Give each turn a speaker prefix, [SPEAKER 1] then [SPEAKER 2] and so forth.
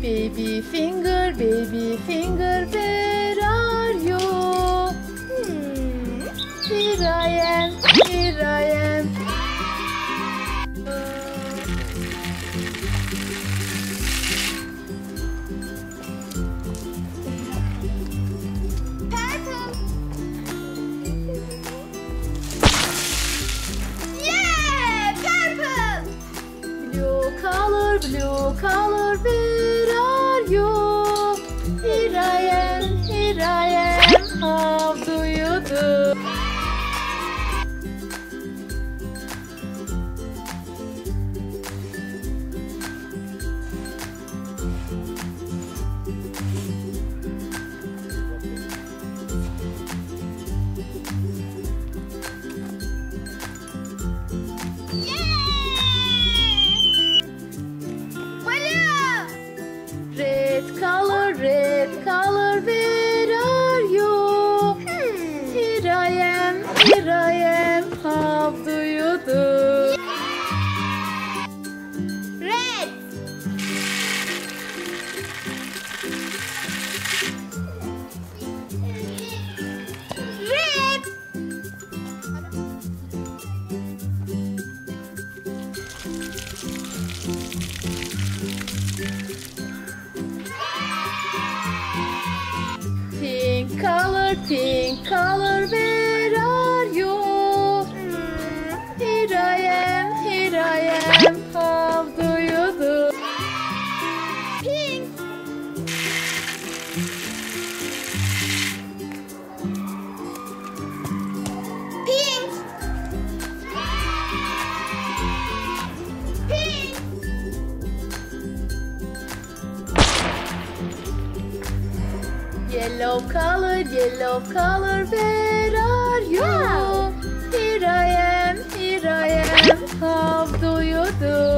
[SPEAKER 1] Baby finger, baby finger, where are you?
[SPEAKER 2] Hmm.
[SPEAKER 1] Here I am, here I am.
[SPEAKER 2] Yeah, purple.
[SPEAKER 1] Blue color, blue color, where you Pink color, pink color, where Yellow color, yellow color, where are you? Here I am, here I am, how do you do?